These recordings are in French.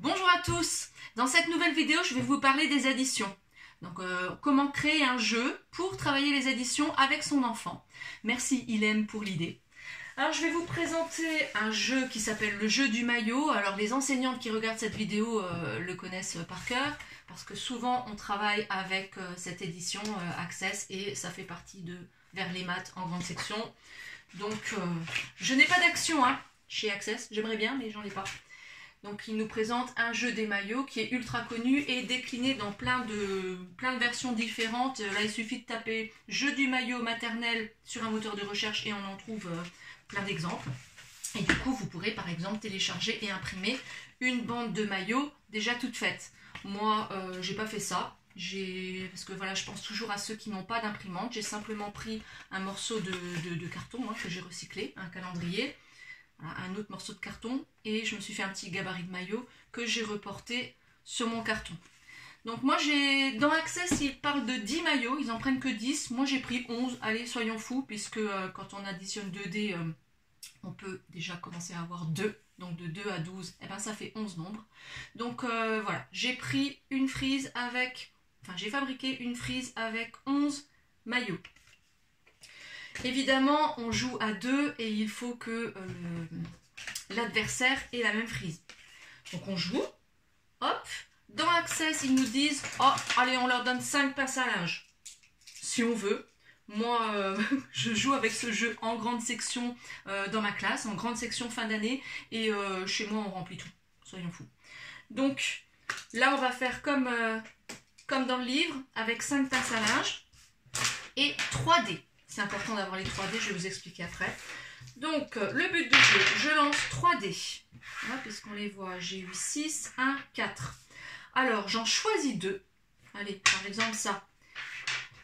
Bonjour à tous Dans cette nouvelle vidéo, je vais vous parler des additions. Donc, euh, comment créer un jeu pour travailler les additions avec son enfant. Merci Ilem pour l'idée. Alors, je vais vous présenter un jeu qui s'appelle le jeu du maillot. Alors, les enseignantes qui regardent cette vidéo euh, le connaissent par cœur, parce que souvent, on travaille avec euh, cette édition Access, et ça fait partie de Vers les maths en grande section. Donc, je n'ai pas d'action hein, chez Access. J'aimerais bien, mais j'en ai pas. Donc il nous présente un jeu des maillots qui est ultra connu et décliné dans plein de, versions différentes. Là il suffit de taper jeu du maillot maternel sur un moteur de recherche et on en trouve euh, plein d'exemples. Et du coup vous pourrez par exemple télécharger et imprimer une bande de maillots déjà toute faite. Moi euh, j'ai pas fait ça. Parce que voilà, je pense toujours à ceux qui n'ont pas d'imprimante. J'ai simplement pris un morceau de, carton hein, que j'ai recyclé, un calendrier, un autre morceau de carton et je me suis fait un petit gabarit de maillot que j'ai reporté sur mon carton. Donc moi j'ai dans Access ils parlent de 10 maillots, ils en prennent que 10, moi j'ai pris 11, allez soyons fous puisque euh, quand on additionne 2 dés euh, on peut déjà commencer à avoir 2, donc de 2 à 12, et eh ben ça fait 11 nombres. Donc euh, voilà, j'ai pris une frise avec, enfin j'ai fabriqué une frise avec 11 maillots. Évidemment, on joue à deux et il faut que euh, l'adversaire ait la même frise. Donc on joue, hop, dans Access, ils nous disent, oh, allez, on leur donne 5 pinces à linge. Si on veut. Moi, euh, je joue avec ce jeu en grande section euh, dans ma classe, en grande section fin d'année, et chez moi, on remplit tout. Soyons fous. Donc, là, on va faire comme, dans le livre, avec 5 pinces à linge et 3 dés. C'est important d'avoir les 3D, je vais vous expliquer après. Donc, euh, le but du jeu, je lance 3D. puisqu'on les voit, j'ai eu 6, 1, 4. Alors, j'en choisis deux. Allez, par exemple ça.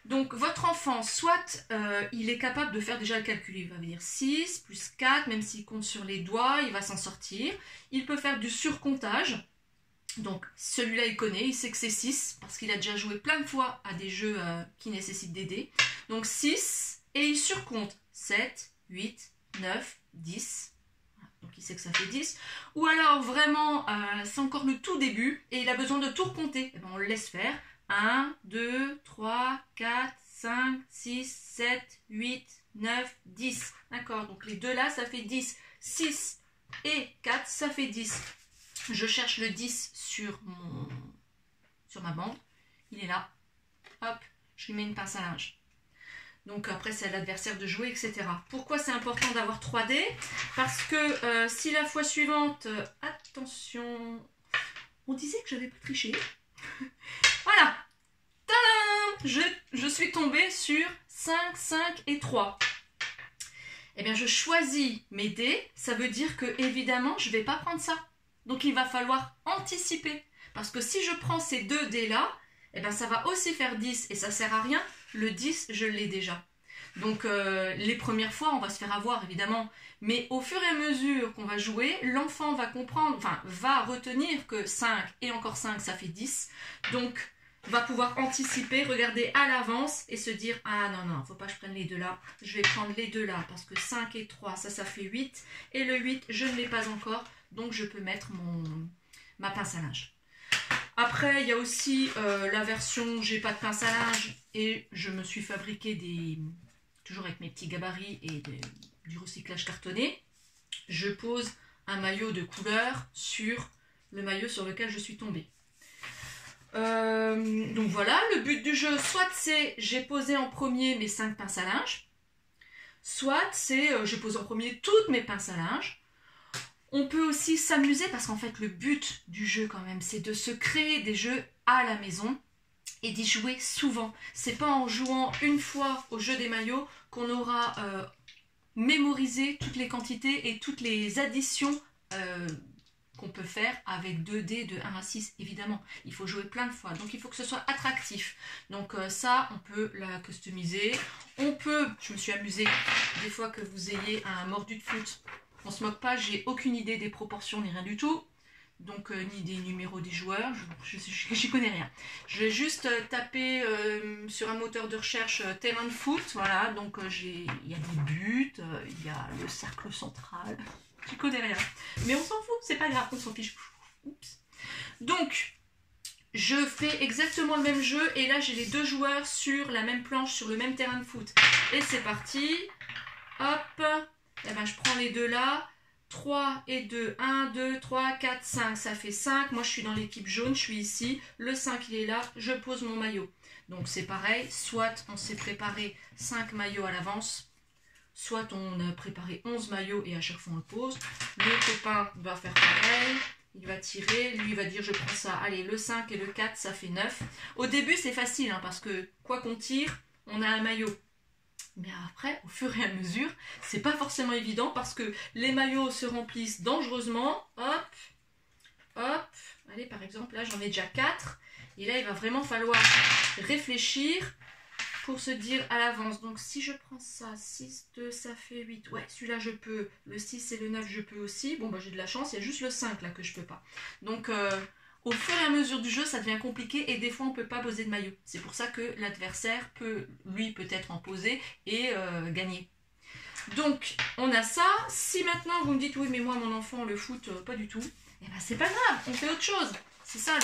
Donc, votre enfant, soit euh, il est capable de faire déjà le calcul, il va venir 6 plus 4, même s'il compte sur les doigts, il va s'en sortir. Il peut faire du surcomptage. Donc, celui-là, il connaît, il sait que c'est 6, parce qu'il a déjà joué plein de fois à des jeux euh, qui nécessitent des dés. Donc, 6, et il surcompte 7, 8, 9, 10. Donc il sait que ça fait 10. Ou alors vraiment, euh, c'est encore le tout début et il a besoin de tout recompter. Eh ben, on le laisse faire. 1, 2, 3, 4, 5, 6, 7, 8, 9, 10. D'accord Donc les deux là, ça fait 10. 6 et 4, ça fait 10. Je cherche le 10 sur, mon, sur ma bande. Il est là. Hop, je lui mets une pince à linge. Donc après, c'est à l'adversaire de jouer, etc. Pourquoi c'est important d'avoir 3D Parce que euh, si la fois suivante... Euh, attention... On disait que je n'avais pas triché. voilà Tadam je, je suis tombée sur 5, 5 et 3. Eh bien, je choisis mes dés. Ça veut dire que, évidemment, je ne vais pas prendre ça. Donc, il va falloir anticiper. Parce que si je prends ces deux dés-là, eh bien, ça va aussi faire 10 et ça sert à rien le 10, je l'ai déjà. Donc euh, les premières fois, on va se faire avoir évidemment, mais au fur et à mesure qu'on va jouer, l'enfant va comprendre, enfin va retenir que 5 et encore 5, ça fait 10. Donc va pouvoir anticiper, regarder à l'avance et se dire ah non non, faut pas que je prenne les deux là, je vais prendre les deux là parce que 5 et 3, ça ça fait 8 et le 8, je ne l'ai pas encore, donc je peux mettre mon ma pince à linge. Après, il y a aussi euh, la version j'ai pas de pince à linge et je me suis fabriqué des. toujours avec mes petits gabarits et du recyclage cartonné. Je pose un maillot de couleur sur le maillot sur lequel je suis tombée. Euh, donc voilà, le but du jeu, soit c'est j'ai posé en premier mes 5 pinces à linge, soit c'est euh, je pose en premier toutes mes pinces à linge, on peut aussi s'amuser parce qu'en fait le but du jeu quand même c'est de se créer des jeux à la maison et d'y jouer souvent. C'est pas en jouant une fois au jeu des maillots qu'on aura euh, mémorisé toutes les quantités et toutes les additions euh, qu'on peut faire avec 2 dés de 1 à 6 évidemment. Il faut jouer plein de fois. Donc il faut que ce soit attractif. Donc euh, ça, on peut la customiser. On peut, je me suis amusée, des fois que vous ayez un mordu de foot on se moque pas, j'ai aucune idée des proportions ni rien du tout. Donc, euh, ni des numéros des joueurs, je n'y connais rien. Je vais juste euh, taper euh, sur un moteur de recherche terrain de foot, voilà, donc il y a des buts, il y a le cercle central, je connais rien. Mais on s'en fout, c'est pas grave, on s'en fiche. Donc, je fais exactement le même jeu et là j'ai les deux joueurs sur la même planche, sur le même terrain de foot. Et c'est parti. Et ben, je prends les deux là. 3 et 2, 1, 2, 3, 4, 5, ça fait 5. Moi je suis dans l'équipe jaune, je suis ici. Le 5 il est là, je pose mon maillot. Donc c'est pareil, soit on s'est préparé 5 maillots à l'avance, soit on a préparé 11 maillots et à chaque fois on le pose. Le copain va faire pareil, il va tirer, lui va dire je prends ça, allez le 5 et le 4 ça fait 9. Au début c'est facile hein, parce que quoi qu'on tire, on a un maillot. Mais après, au fur et à mesure, c'est pas forcément évident parce que les maillots se remplissent dangereusement. Hop, hop. Allez, par exemple, là j'en ai déjà 4. Et là, il va vraiment falloir réfléchir pour se dire à l'avance. Donc si je prends ça, 6, 2, ça fait 8. Ouais, celui-là je peux. Le 6 et le 9 je peux aussi. Bon, bah j'ai de la chance, il y a juste le 5 là que je peux pas. Donc euh, au fur et à mesure du jeu, ça devient compliqué et des fois on ne peut pas poser de maillot. C'est pour ça que l'adversaire peut, lui, peut-être en poser et euh, gagner. Donc, on a ça. Si maintenant vous me dites, oui, mais moi, mon enfant, le foot, euh, pas du tout, eh ben c'est pas grave, on fait autre chose. C'est ça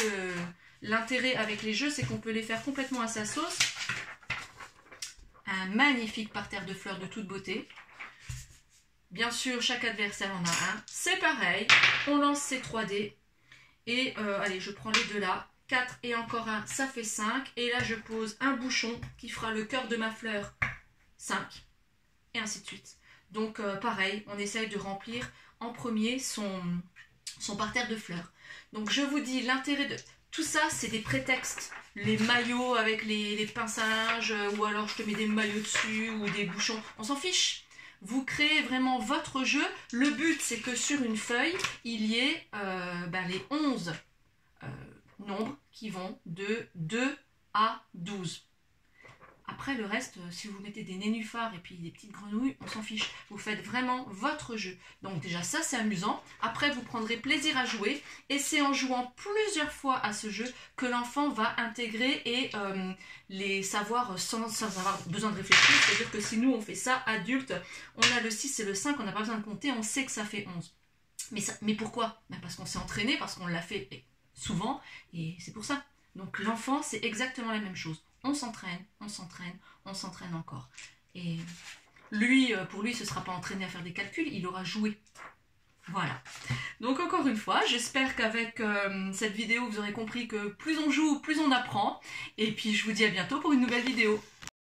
l'intérêt avec les jeux, c'est qu'on peut les faire complètement à sa sauce un magnifique parterre de fleurs de toute beauté. Bien sûr, chaque adversaire en a un. C'est pareil, on lance ses 3D. Et euh, allez, je prends les deux là. 4 et encore un, ça fait 5. Et là, je pose un bouchon qui fera le cœur de ma fleur 5. Et ainsi de suite. Donc, euh, pareil, on essaye de remplir en premier son, son parterre de fleurs. Donc, je vous dis, l'intérêt de... Tout ça, c'est des prétextes les maillots avec les, les euh, ou alors je te mets des maillots dessus, ou des bouchons, on s'en fiche. Vous créez vraiment votre jeu. Le but, c'est que sur une feuille, il y ait euh, ben, les 11 euh, nombres qui vont de 2 à 12. Après, le reste, euh, si vous mettez des nénuphars et puis des petites grenouilles, on s'en fiche. Vous faites vraiment votre jeu. Donc déjà, ça, c'est amusant. Après, vous prendrez plaisir à jouer. Et c'est en jouant plusieurs fois à ce jeu que l'enfant va intégrer et euh, les savoir sans, avoir besoin de réfléchir. C'est-à-dire que si nous, on fait ça, adulte, on a le 6 et le 5, on n'a pas besoin de compter, on sait que ça fait 11. Mais, pourquoi? Ben Parce qu'on s'est entraîné, parce qu'on l'a fait souvent, et c'est pour ça. Donc l'enfant, c'est exactement la même chose on s'entraîne, on s'entraîne, on s'entraîne encore. Et lui, euh, pour lui, ce ne sera pas entraîné à faire des calculs, il aura joué. Voilà. Donc encore une fois, j'espère qu'avec euh, cette vidéo, vous aurez compris que plus on joue, plus on apprend. Et puis je vous dis à bientôt pour une nouvelle vidéo.